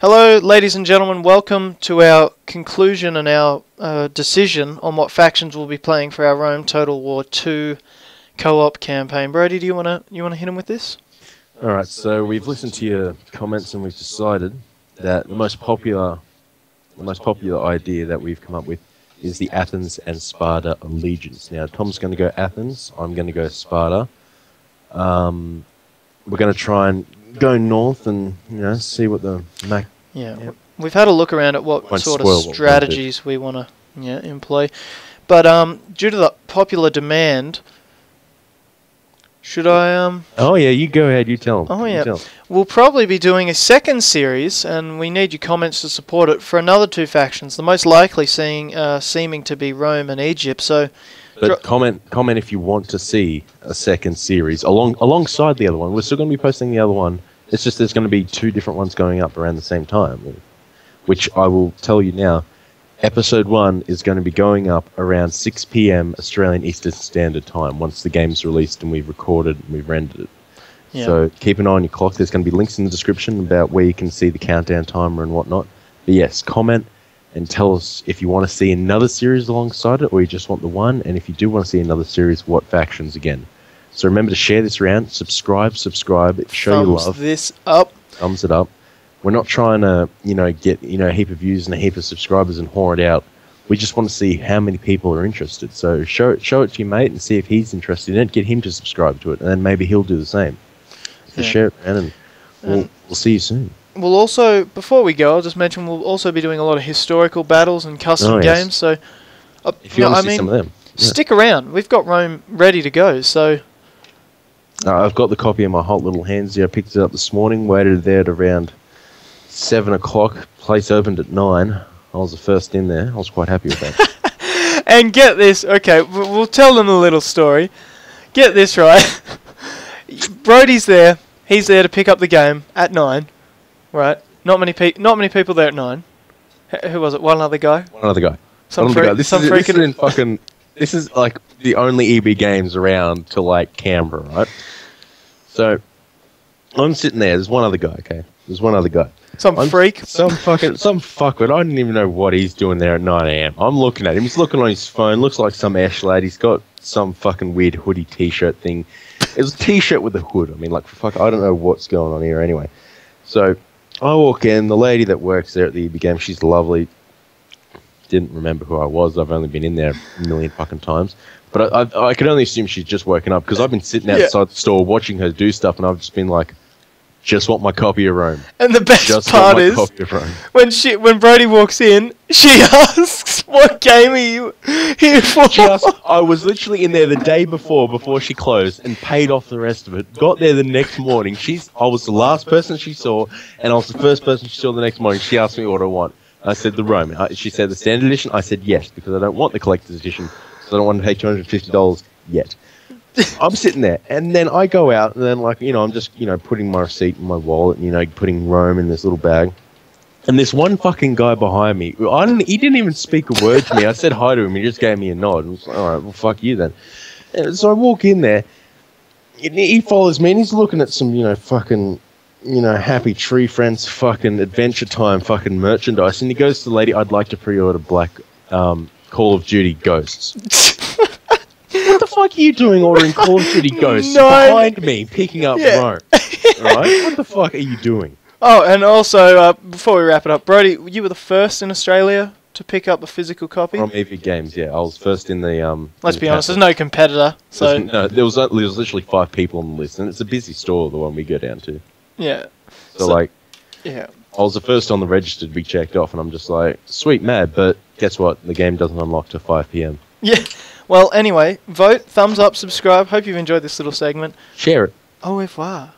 Hello, ladies and gentlemen. Welcome to our conclusion and our uh, decision on what factions we'll be playing for our Rome Total War 2 co-op campaign. Brody, do you want to you want to hit him with this? All right, so we've listened to your comments and we've decided that the most popular, the most popular idea that we've come up with is the Athens and Sparta allegiance. Now, Tom's going to go Athens. I'm going to go Sparta. Um, we're going to try and go north and you know see what the Mac. Yeah, Yep. we've had a look around at what Won't sort of what we're gonna do. strategies we want to yeah employ, but um, due to the popular demand, should I um, Oh yeah, you go ahead. You tell him. Oh, yeah. tell 'em. we'll probably be doing a second series, and we need your comments to support it for another two factions. The most likely seeing uh, seeming to be Rome and Egypt. So But comment comment if you want to see a second series along alongside the other one. We're still going to be posting the other one. It's just there's going to be two different ones going up around the same time, which I will tell you now. Episode one is going to be going up around 6 p.m. Australian Eastern Standard Time once the game's released and we've recorded and we've rendered it. Yeah. So keep an eye on your clock. There's going to be links in the description about where you can see the countdown timer and whatnot. But yes, comment and tell us if you want to see another series alongside it or you just want the one. And if you do want to see another series, what factions again. So remember to share this around, subscribe, subscribe, show your thumbs love, this up. thumbs it up. We're not trying to, you know, get you know a heap of views and a heap of subscribers and whore it out. We just want to see how many people are interested. So show it, show it to your mate and see if he's interested in it. Get him to subscribe to it, and then maybe he'll do the same. So Yeah. share it around, and we'll, And- we'll see you soon. We'll also, before we go, I'll just mention we'll also be doing a lot of historical battles and custom Oh, yes. games. So, uh, If you no, want I to see mean, some of them, yeah. stick around. We've got Rome ready to go. So, Uh, I've got the copy in my hot little hands here. I picked it up this morning, waited there at around seven o'clock. Place opened at nine. I was the first in there. I was quite happy with that. and get this. Okay, we'll tell them a little story. Get this right. Brody's there. He's there to pick up the game at nine. Right. Not many pe- Not many people there at nine. H- who was it? One other guy. One other guy. Some One other guy. This some is, this freaking. is in fucking. This is like the only EB games around to like Canberra, right? So I'm sitting there. There's one other guy. Okay, there's one other guy. some I'm- freak. Some fucking some fuckwit. I didn't even know what he's doing there at 9 a.m. I'm looking at him. He's looking on his phone. Looks like some ash lad. He's got some fucking weird hoodie T-shirt thing. It was a T-shirt with a hood. I mean, like fuck. I don't know what's going on here. Anyway, so I walk in. The lady that works there at the EB game. She's lovely. Didn't remember who I was. I've only been in there a million fucking times. But I, I, I could only assume she's just woken up because I've been sitting Yeah. outside the store watching her do stuff, and I've just been like, just want my copy of Rome. And the best Just part is when she when Brody walks in, she asks, "What game are you here for?" just I was literally in there the day before before she closed and paid off the rest of it. Got there the next morning. She's I was the last person she saw and I was the first person she saw the next morning. She asked me what I want. I said the Roman. I, she said the standard edition. I said yes because I don't want the collector's edition. So I don't want to pay two hundred fifty dollars yet. I'm sitting there, and then I go out, and then like you know, I'm just you know putting my receipt in my wallet, and, you know, putting Rome in this little bag. And this one fucking guy behind me, I didn't, he didn't even speak a word to me. I said hi to him. He just gave me a nod. I was like, all right, well, fuck you then. And so I walk in there. He follows me and he's looking at some, you know, fucking, you know, Happy Tree Friends fucking Adventure Time fucking merchandise. And he goes to the lady, I'd like to pre order Black um, Call of Duty Ghosts. what the fuck are you doing ordering Call of Duty Ghosts No. behind me picking up Yeah. Rome? Right? What the fuck are you doing? Oh, and also uh, before we wrap it up, Brody, you were the first in Australia to pick up a physical copy. From EB Games, yeah. I was first in the. um. Let's in be the honest, there's no competitor. So no, there was there was literally five people on the list, and it's a busy store, the one we go down to. yeah, So, So- like, yeah. I was the first on the register to be checked off, and I'm just like, sweet mad, but guess what? The game doesn't unlock till 5 p.m. Yeah. Well, anyway, vote, thumbs up, subscribe. Hope you've enjoyed this little segment. Share it. Au revoir.